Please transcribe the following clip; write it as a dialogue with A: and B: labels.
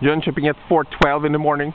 A: Jönköping at 4.12 in the morning.